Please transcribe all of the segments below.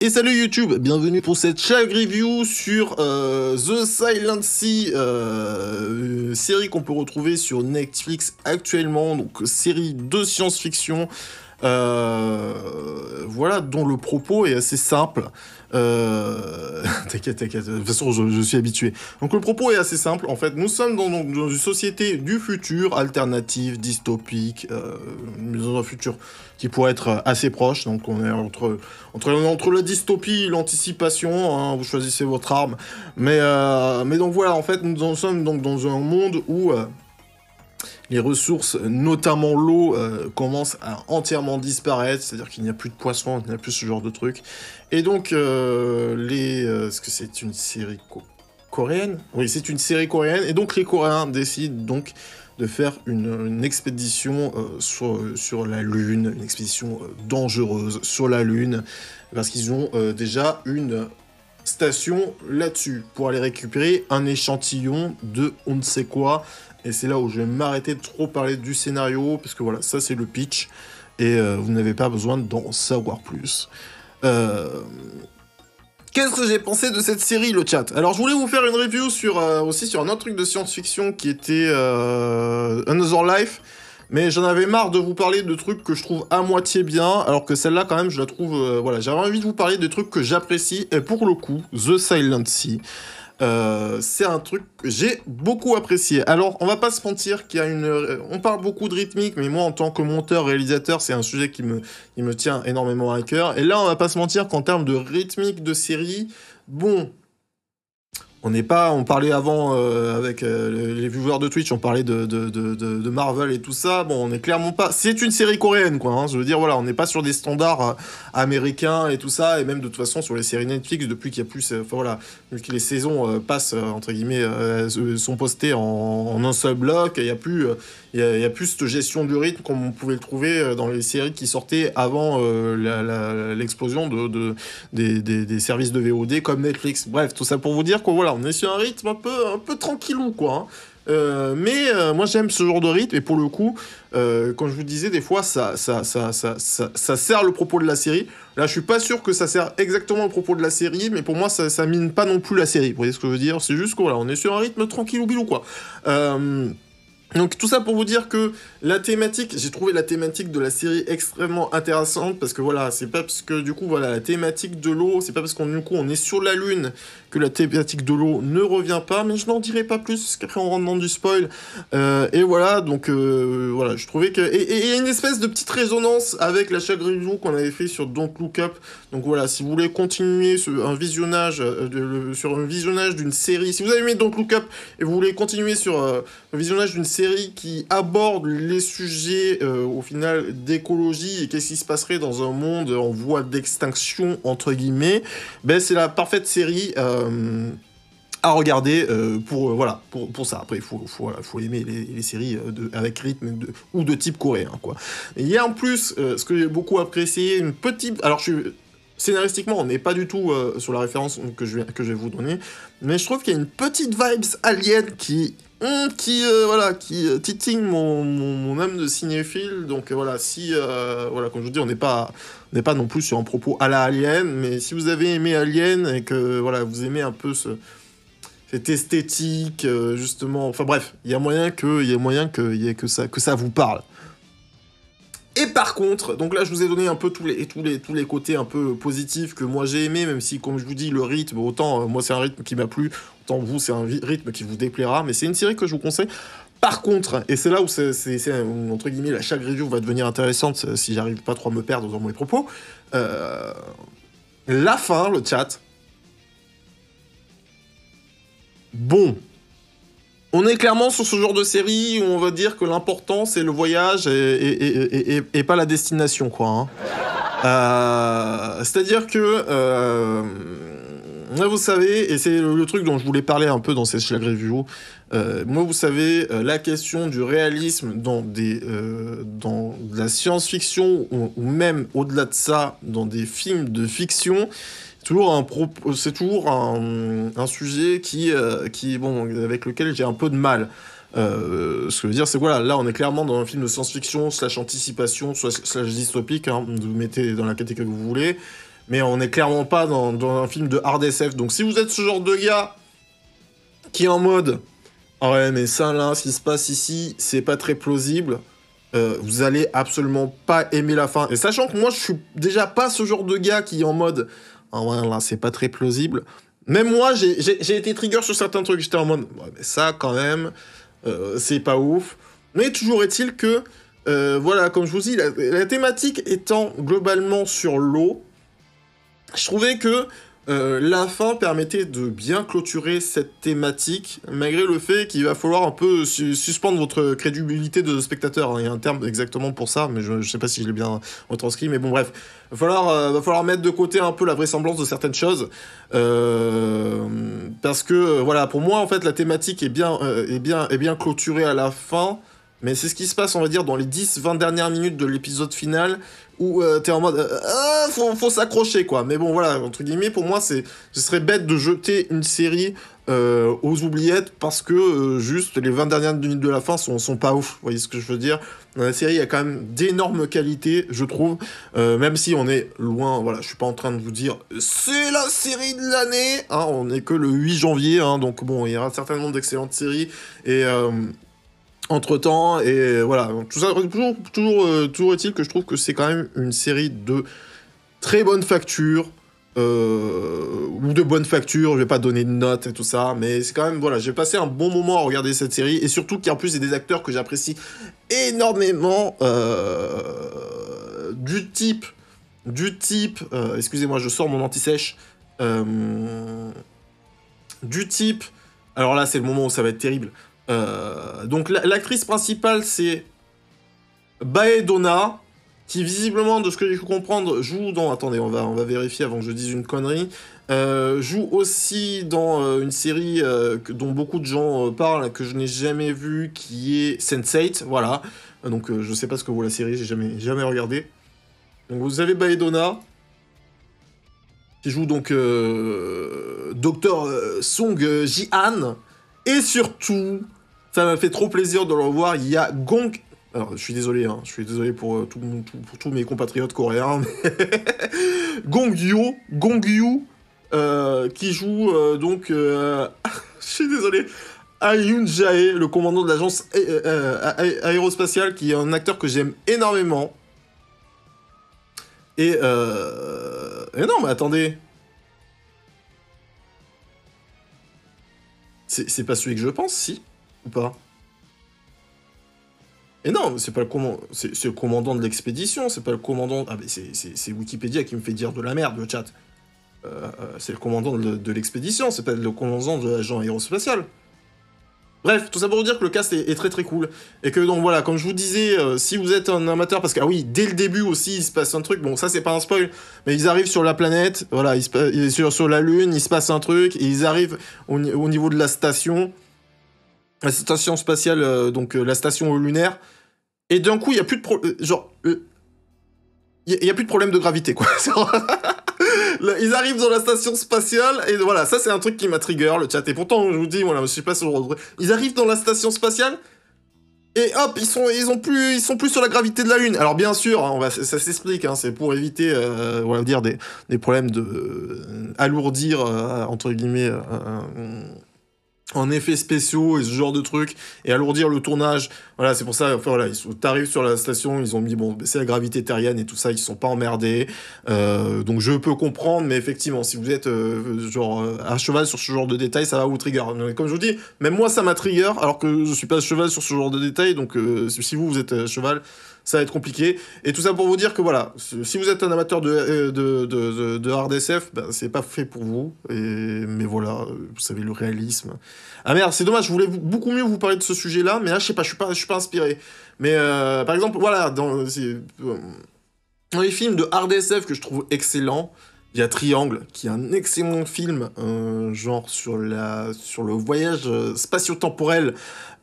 Et salut YouTube, bienvenue pour cette chaque review sur euh, The Silent Sea, euh, série qu'on peut retrouver sur Netflix actuellement, donc série de science-fiction, euh, voilà, dont le propos est assez simple. Euh... t'inquiète, t'inquiète, de toute façon je, suis habitué. Donc le propos est assez simple, en fait, nous sommes dans, une société du futur, alternative, dystopique, euh, dans un futur qui pourrait être assez proche, donc on est entre, entre, entre la dystopie et l'anticipation, hein, vous choisissez votre arme, mais, euh, mais donc voilà, en fait nous en sommes donc dans un monde où... Les ressources, notamment l'eau, euh, commencent à entièrement disparaître, c'est-à-dire qu'il n'y a plus de poissons, il n'y a plus ce genre de trucs. Et donc, euh, les... Euh, est-ce que c'est une série co coréenne? Oui, c'est une série coréenne, et donc les Coréens décident donc de faire une, expédition sur, sur la Lune, une expédition dangereuse sur la Lune, parce qu'ils ont déjà une station là-dessus, pour aller récupérer un échantillon de on ne sait quoi, et c'est là où je vais m'arrêter de trop parler du scénario, parce que voilà, ça c'est le pitch, et euh, vous n'avez pas besoin d'en savoir plus. Euh... Qu'est-ce que j'ai pensé de cette série, le chat? Alors, je voulais vous faire une review sur, euh, aussi sur un autre truc de science-fiction qui était Another Life, mais j'en avais marre de vous parler de trucs que je trouve à moitié bien, alors que celle-là, quand même, je la trouve... Voilà, j'avais envie de vous parler de trucs que j'apprécie, et pour le coup, The Silent Sea. Euh, c'est un truc que j'ai beaucoup apprécié. Alors, on va pas se mentir qu'il y a une. euh, On parle beaucoup de rythmique, mais moi, en tant que monteur, réalisateur, c'est un sujet qui me, qui me tient énormément à cœur. Et là, on va pas se mentir qu'en termes de rythmique de série, bon. On n'est pas, on parlait avant euh, avec euh, les viewers de Twitch, on parlait de, Marvel et tout ça. Bon, on n'est clairement pas. C'est une série coréenne, quoi. Hein, je veux dire, voilà, on n'est pas sur des standards euh, américains et tout ça, et même de toute façon sur les séries Netflix depuis qu'il y a plus, enfin voilà, vu que les saisons passent entre guillemets, sont postées en, un seul bloc, il y a plus, il y a, plus cette gestion du rythme comme on pouvait le trouver dans les séries qui sortaient avant l'explosion de, de des, des, des services de VOD comme Netflix. Bref, tout ça pour vous dire que voilà, on est sur un rythme un peu, tranquillou, quoi. hein. Euh, mais euh, moi j'aime ce genre de rythme et pour le coup, euh, comme je vous disais, des fois ça, ça, ça, ça, ça, sert le propos de la série. Là, je suis pas sûr que ça sert exactement le propos de la série, mais pour moi ça, ça mine pas non plus la série. Vous voyez ce que je veux dire? C'est juste voilà, on est sur un rythme tranquille ou bilou quoi. Euh, donc tout ça pour vous dire que la thématique, j'ai trouvé la thématique de la série extrêmement intéressante parce que voilà, c'est pas parce que du coup voilà la thématique de l'eau, c'est pas parce qu'on du coup on est sur la lune que la thématique de l'eau ne revient pas, mais je n'en dirai pas plus parce qu'après on rentre dans du spoil. Euh, et voilà, donc euh, voilà, je trouvais que et il y a une espèce de petite résonance avec la chaque review qu'on avait fait sur Don't Look Up. Donc voilà, si vous voulez continuer un visionnage euh, sur un visionnage d'une série, si vous avez aimé Don't Look Up et vous voulez continuer sur le visionnage d'une série qui aborde les sujets euh, au final d'écologie et qu'est-ce qui se passerait dans un monde en voie d'extinction entre guillemets, ben c'est la parfaite série euh, à regarder euh, pour voilà pour, pour ça. Après il faut faut, voilà, faut aimer les, séries de, avec rythme ou de type coréen quoi. Il y a en plus ce que j'ai beaucoup apprécié une petite alors je suis Scénaristiquement, on n'est pas du tout sur la référence que je, vais, que je vais vous donner, mais je trouve qu'il y a une petite vibes alien qui, qui, euh, voilà, qui euh, mon, mon, mon âme de cinéphile. Donc euh, voilà, si, euh, voilà, comme je vous dis, on n'est pas, n'est pas non plus sur un propos à la Alien, mais si vous avez aimé Alien et que voilà, vous aimez un peu ce, cette esthétique, euh, justement, enfin bref, il y a moyen que, il y a moyen que, y que ça, que ça vous parle. Et par contre, donc là je vous ai donné un peu tous les, tous les, tous les côtés un peu positifs que moi j'ai aimé, même si comme je vous dis le rythme, autant moi c'est un rythme qui m'a plu, autant vous c'est un rythme qui vous déplaira, mais c'est une série que je vous conseille. Par contre, et c'est là où c'est, euh, entre guillemets la chaque review va devenir intéressante euh, si j'arrive pas trop à me perdre dans mes propos, euh, la fin, le chat. Bon, on est clairement sur ce genre de série où on va dire que l'important c'est le voyage et, pas la destination, quoi. hein. C'est-à-dire que, là, vous savez, et c'est le, truc dont je voulais parler un peu dans ces Schlag Review, euh, moi vous savez, euh, la question du réalisme dans, des, euh, dans la science-fiction ou, même au-delà de ça, dans des films de fiction, c'est toujours un un, sujet qui, qui bon, avec lequel j'ai un peu de mal. Ce que je veux dire, c'est voilà, là, on est clairement dans un film de science-fiction slash anticipation slash, slash dystopique. hein, vous mettez dans la catégorie que vous voulez. Mais on n'est clairement pas dans, un film de hard SF. Donc si vous êtes ce genre de gars qui est en mode ah ouais mais ça là, ce qui se passe ici, c'est pas très plausible. Euh, vous allez absolument pas aimer la fin. Et sachant que moi, je suis déjà pas ce genre de gars qui est en mode Ah ouais, là, c'est pas très plausible. Même moi, j'ai été trigger sur certains trucs. J'étais en mode ouais, mais ça, quand même, euh, c'est pas ouf. Mais toujours est-il que, euh, voilà, comme je vous dis, la thématique étant globalement sur l'eau, je trouvais que euh, la fin permettait de bien clôturer cette thématique, malgré le fait qu'il va falloir un peu suspendre votre crédibilité de spectateur. Il y a un terme exactement pour ça, mais je ne sais pas si je l'ai bien retranscrit. Mais bon, bref, va falloir, euh, va falloir mettre de côté un peu la vraisemblance de certaines choses, euh, parce que voilà, pour moi, en fait, la thématique est bien, est bien, est bien clôturée à la fin. Mais c'est ce qui se passe, on va dire, dans les 10-20 dernières minutes de l'épisode final, où euh, t'es en mode euh, ah, faut, faut s'accrocher quoi. Mais bon voilà, entre guillemets, pour moi, c'est ce serait bête de jeter une série euh, aux oubliettes parce que juste les 20 dernières minutes de la fin sont, sont pas ouf. Vous voyez ce que je veux dire Dans la série, il y a quand même d'énormes qualités, je trouve. même si on est loin, voilà, je suis pas en train de vous dire c'est la série de l'année. Hein, on est que le 8 janvier, hein, donc bon, il y aura certainement d'excellentes séries et entre temps et voilà. Tout ça toujours toujours euh, toujours est-il que je trouve que c'est quand même une série de très bonne facture euh, ou de bonne facture je vais pas donner de notes et tout ça mais c'est quand même voilà j'ai passé un bon moment à regarder cette série et surtout qu'en plus il y a des acteurs que j'apprécie énormément euh, du type du type excusez-moi je sors mon anti-sèche du type alors là c'est le moment où ça va être terrible euh, donc l'actrice principale, c'est Baedona, qui visiblement, de ce que j'ai pu comprendre, joue dans... Attendez, on va, on va vérifier avant que je dise une connerie. Euh, joue aussi dans euh, une série dont beaucoup de gens parlent, que je n'ai jamais vue, qui est Sense8, voilà. Donc je sais pas ce que vaut la série, j'ai jamais, jamais regardé. Donc vous avez Baedona, qui joue donc Docteur Song Ji-han, et surtout ça m'a fait trop plaisir de le revoir. Il y a Gong. Alors, je suis désolé, hein, je suis désolé pour, euh, tout, pour tous mes compatriotes coréens. Gong Yoo, Gong Yoo, euh, qui joue euh, donc. je suis désolé. Ayun Jae, le commandant de l'agence aérospatiale, qui est un acteur que j'aime énormément. Et, et non, mais attendez. C'est pas celui que je pense, si pas Et non, c'est pas le commandant, c'est le commandant de l'expédition, c'est pas le commandant. Ah, c'est Wikipédia qui me fait dire de la merde, le chat. Euh, euh, c'est le commandant de, l'expédition, c'est pas le commandant de l'agent aérospatial. Bref, tout ça pour vous dire que le cast est, très très cool. Et que donc voilà, comme je vous disais, euh, si vous êtes un amateur, parce que ah oui, dès le début aussi, il se passe un truc, bon ça c'est pas un spoil, mais ils arrivent sur la planète, voilà, il sur, sur la Lune, il se passe un truc, et ils arrivent au niveau de la station, la station spatiale, euh, donc euh, la station lunaire, et d'un coup, il n'y a plus de problème. Euh, genre. Il n'y a, plus de problème de gravité, quoi. Ils arrivent dans la station spatiale, et voilà, ça c'est un truc qui m'a trigger, le chat. Et pourtant, je vous dis, voilà, je suis pas sur. Ils arrivent dans la station spatiale, et hop, ils sont, ils ont plus, ils sont plus sur la gravité de la Lune. Alors bien sûr, hein, on va, ça, s'explique, hein, c'est pour éviter, on va dire des, des problèmes de alourdir entre guillemets en effets spéciaux et ce genre de trucs et alourdir le tournage. Voilà, c'est pour ça, enfin voilà, t'arrives sur la station, ils ont mis, bon, c'est la gravité terrienne et tout ça, ils sont pas emmerdés. Euh, donc je peux comprendre, mais effectivement, si vous êtes euh, genre euh, à cheval sur ce genre de détails, ça va vous trigger. Comme je vous dis, même moi ça m'a trigger, alors que je suis pas à cheval sur ce genre de détails, donc si vous, vous êtes à cheval, ça va être compliqué. Et tout ça pour vous dire que voilà, si vous êtes un amateur de, euh, de, de, de hard SF, ben, c'est pas fait pour vous. Et, mais voilà, vous savez, le réalisme. Ah merde, c'est dommage, je voulais beaucoup mieux vous parler de ce sujet-là, mais là, je sais pas, je suis pas, je suis pas inspiré. Mais euh, par exemple, voilà, dans, euh, dans les films de hard SF que je trouve excellents, il y a Triangle, qui est un excellent film, genre sur, la, sur le voyage spatio-temporel.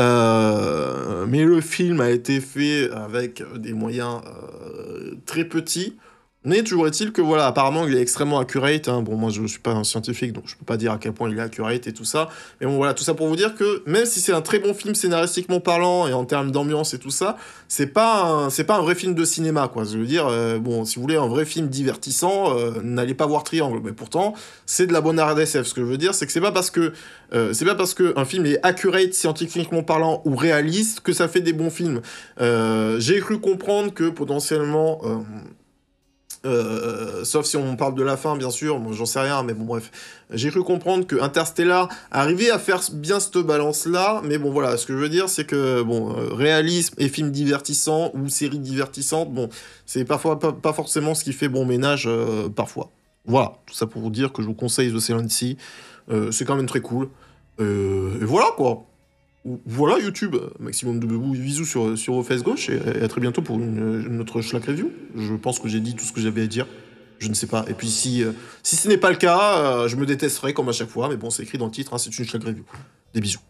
Euh, mais le film a été fait avec des moyens euh, très petits Mais toujours est-il que voilà, apparemment il est extrêmement accurate. Hein. Bon, moi je, ne suis pas un scientifique donc je peux pas dire à quel point il est accurate et tout ça. Mais bon, voilà, tout ça pour vous dire que même si c'est un très bon film scénaristiquement parlant et en termes d'ambiance et tout ça, c'est pas c'est pas un vrai film de cinéma quoi. Je veux dire, euh, bon, si vous voulez un vrai film divertissant, euh, n'allez pas voir Triangle. Mais pourtant, c'est de la bonne RDSF. Ce que je veux dire, c'est que c'est pas parce que euh, c'est pas parce que un film est accurate scientifiquement parlant ou réaliste que ça fait des bons films. J'ai cru comprendre que potentiellement euh, sauf si on parle de la fin, bien sûr, j'en sais rien, mais bon, bref. J'ai cru comprendre que Interstellar arrivait à faire bien cette balance-là, mais bon, voilà, ce que je veux dire, c'est que, bon, euh, réalisme et film divertissant ou série divertissante, bon, c'est parfois pas, forcément ce qui fait bon ménage, euh, parfois. Voilà, tout ça pour vous dire que je vous conseille The Silent Sea, c'est quand même très cool. et voilà, quoi voilà YouTube, maximum de bisous sur, sur vos fesses gauche et, à très bientôt pour une, notre Schlack Review. Je pense que j'ai dit tout ce que j'avais à dire. Je ne sais pas. Et puis si, euh, si ce n'est pas le cas, euh, je me détesterai comme à chaque fois. Mais bon, c'est écrit dans le titre, hein, c'est une Schlack Review. Des bisous.